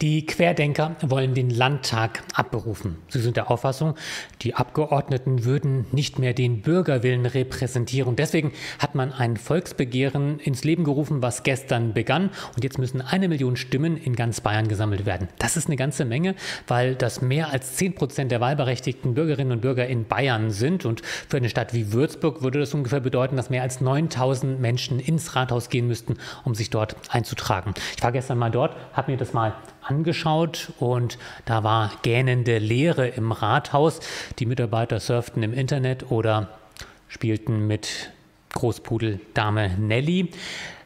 Die Querdenker wollen den Landtag abberufen. Sie sind der Auffassung, die Abgeordneten würden nicht mehr den Bürgerwillen repräsentieren. Deswegen hat man ein Volksbegehren ins Leben gerufen, was gestern begann. Und jetzt müssen eine Million Stimmen in ganz Bayern gesammelt werden. Das ist eine ganze Menge, weil das mehr als zehn Prozent der wahlberechtigten Bürgerinnen und Bürger in Bayern sind. Und für eine Stadt wie Würzburg würde das ungefähr bedeuten, dass mehr als 9000 Menschen ins Rathaus gehen müssten, um sich dort einzutragen. Ich war gestern mal dort, habe mir das mal angeschaut und da war gähnende Leere im Rathaus. Die Mitarbeiter surften im Internet oder spielten mit Großpudel Dame Nelly.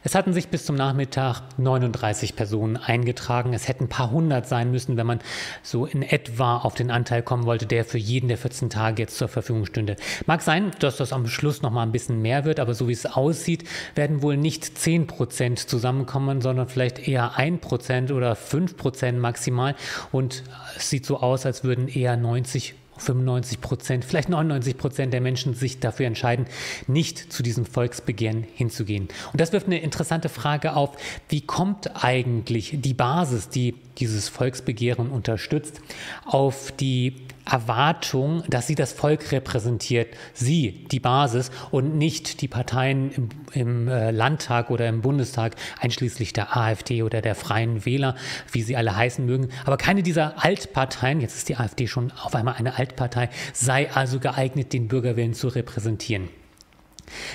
Es hatten sich bis zum Nachmittag 39 Personen eingetragen. Es hätten ein paar hundert sein müssen, wenn man so in etwa auf den Anteil kommen wollte, der für jeden der 14 Tage jetzt zur Verfügung stünde. Mag sein, dass das am Schluss noch mal ein bisschen mehr wird, aber so wie es aussieht, werden wohl nicht 10 Prozent zusammenkommen, sondern vielleicht eher 1 Prozent oder 5 Prozent maximal. Und es sieht so aus, als würden eher 90 95 Prozent, vielleicht 99 Prozent der Menschen sich dafür entscheiden, nicht zu diesem Volksbegehren hinzugehen. Und das wirft eine interessante Frage auf, wie kommt eigentlich die Basis, die dieses Volksbegehren unterstützt, auf die Erwartung, dass sie das Volk repräsentiert, sie, die Basis und nicht die Parteien im, im äh, Landtag oder im Bundestag, einschließlich der AfD oder der Freien Wähler, wie sie alle heißen mögen. Aber keine dieser Altparteien, jetzt ist die AfD schon auf einmal eine Altpartei, sei also geeignet, den Bürgerwillen zu repräsentieren.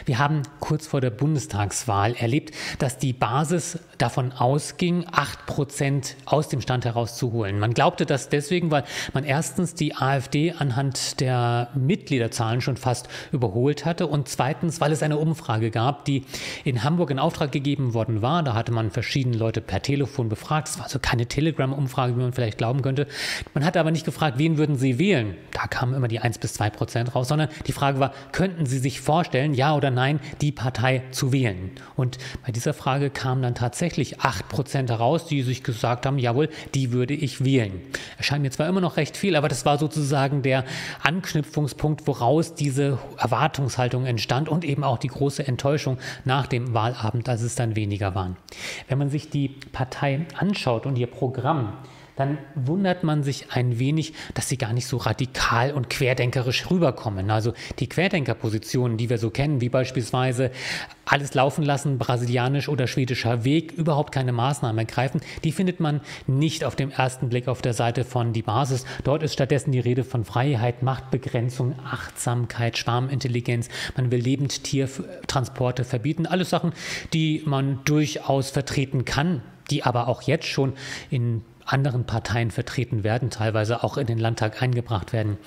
Wir haben kurz vor der Bundestagswahl erlebt, dass die Basis davon ausging, acht Prozent aus dem Stand herauszuholen. Man glaubte das deswegen, weil man erstens die AfD anhand der Mitgliederzahlen schon fast überholt hatte und zweitens, weil es eine Umfrage gab, die in Hamburg in Auftrag gegeben worden war. Da hatte man verschiedene Leute per Telefon befragt. Es war also keine Telegram-Umfrage, wie man vielleicht glauben könnte. Man hatte aber nicht gefragt, wen würden Sie wählen? Da kamen immer die eins bis zwei Prozent raus, sondern die Frage war, könnten Sie sich vorstellen, ja, ja oder nein, die Partei zu wählen. Und bei dieser Frage kamen dann tatsächlich 8 Prozent heraus, die sich gesagt haben, jawohl, die würde ich wählen. Erscheint mir zwar immer noch recht viel, aber das war sozusagen der Anknüpfungspunkt, woraus diese Erwartungshaltung entstand und eben auch die große Enttäuschung nach dem Wahlabend, als es dann weniger waren. Wenn man sich die Partei anschaut und ihr Programm, dann wundert man sich ein wenig, dass sie gar nicht so radikal und querdenkerisch rüberkommen. Also die Querdenkerpositionen, die wir so kennen, wie beispielsweise alles laufen lassen, brasilianisch oder schwedischer Weg, überhaupt keine Maßnahmen ergreifen, die findet man nicht auf dem ersten Blick auf der Seite von die Basis. Dort ist stattdessen die Rede von Freiheit, Machtbegrenzung, Achtsamkeit, Schwarmintelligenz. Man will Lebendtiertransporte verbieten. Alles Sachen, die man durchaus vertreten kann, die aber auch jetzt schon in anderen Parteien vertreten werden, teilweise auch in den Landtag eingebracht werden.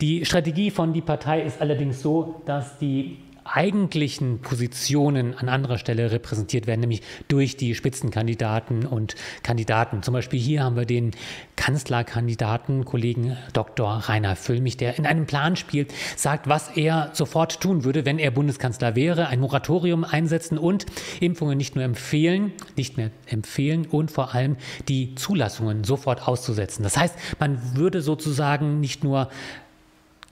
Die Strategie von die Partei ist allerdings so, dass die eigentlichen Positionen an anderer Stelle repräsentiert werden, nämlich durch die Spitzenkandidaten und Kandidaten. Zum Beispiel hier haben wir den Kanzlerkandidaten, Kollegen Dr. Rainer Füllmich, der in einem Plan spielt, sagt, was er sofort tun würde, wenn er Bundeskanzler wäre, ein Moratorium einsetzen und Impfungen nicht nur empfehlen, nicht mehr empfehlen und vor allem die Zulassungen sofort auszusetzen. Das heißt, man würde sozusagen nicht nur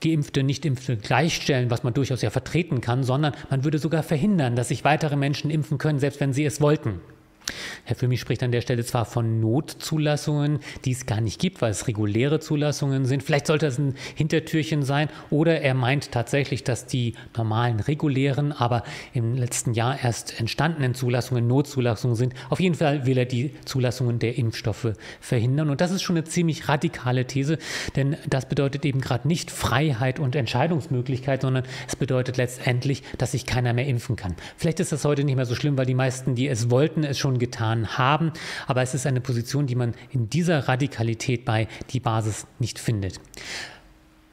Geimpfte, Nichtimpfte gleichstellen, was man durchaus ja vertreten kann, sondern man würde sogar verhindern, dass sich weitere Menschen impfen können, selbst wenn sie es wollten. Herr Füllmich spricht an der Stelle zwar von Notzulassungen, die es gar nicht gibt, weil es reguläre Zulassungen sind. Vielleicht sollte es ein Hintertürchen sein. Oder er meint tatsächlich, dass die normalen, regulären, aber im letzten Jahr erst entstandenen Zulassungen Notzulassungen sind. Auf jeden Fall will er die Zulassungen der Impfstoffe verhindern. Und das ist schon eine ziemlich radikale These, denn das bedeutet eben gerade nicht Freiheit und Entscheidungsmöglichkeit, sondern es bedeutet letztendlich, dass sich keiner mehr impfen kann. Vielleicht ist das heute nicht mehr so schlimm, weil die meisten, die es wollten, es schon getan haben. Aber es ist eine Position, die man in dieser Radikalität bei die Basis nicht findet.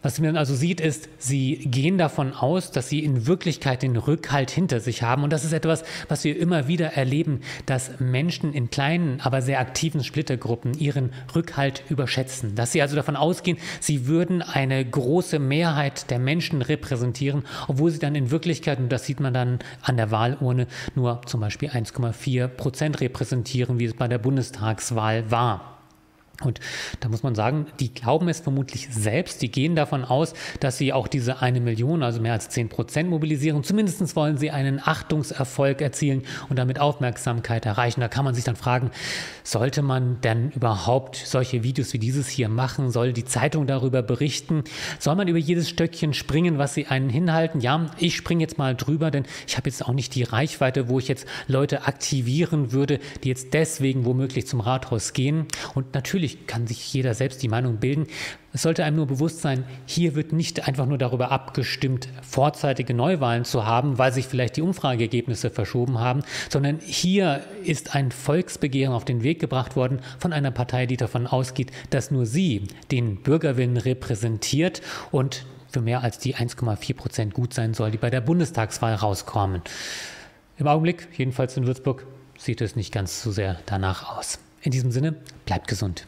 Was man also sieht, ist, sie gehen davon aus, dass sie in Wirklichkeit den Rückhalt hinter sich haben. Und das ist etwas, was wir immer wieder erleben, dass Menschen in kleinen, aber sehr aktiven Splittergruppen ihren Rückhalt überschätzen. Dass sie also davon ausgehen, sie würden eine große Mehrheit der Menschen repräsentieren, obwohl sie dann in Wirklichkeit, und das sieht man dann an der Wahlurne, nur zum Beispiel 1,4 Prozent repräsentieren, wie es bei der Bundestagswahl war. Und da muss man sagen, die glauben es vermutlich selbst. Die gehen davon aus, dass sie auch diese eine Million, also mehr als zehn Prozent mobilisieren. Zumindest wollen sie einen Achtungserfolg erzielen und damit Aufmerksamkeit erreichen. Da kann man sich dann fragen, sollte man denn überhaupt solche Videos wie dieses hier machen? Soll die Zeitung darüber berichten? Soll man über jedes Stöckchen springen, was sie einen hinhalten? Ja, ich springe jetzt mal drüber, denn ich habe jetzt auch nicht die Reichweite, wo ich jetzt Leute aktivieren würde, die jetzt deswegen womöglich zum Rathaus gehen. Und natürlich natürlich kann sich jeder selbst die Meinung bilden. Es sollte einem nur bewusst sein, hier wird nicht einfach nur darüber abgestimmt, vorzeitige Neuwahlen zu haben, weil sich vielleicht die Umfrageergebnisse verschoben haben, sondern hier ist ein Volksbegehren auf den Weg gebracht worden von einer Partei, die davon ausgeht, dass nur sie den Bürgerwillen repräsentiert und für mehr als die 1,4 Prozent gut sein soll, die bei der Bundestagswahl rauskommen. Im Augenblick, jedenfalls in Würzburg, sieht es nicht ganz so sehr danach aus. In diesem Sinne, bleibt gesund.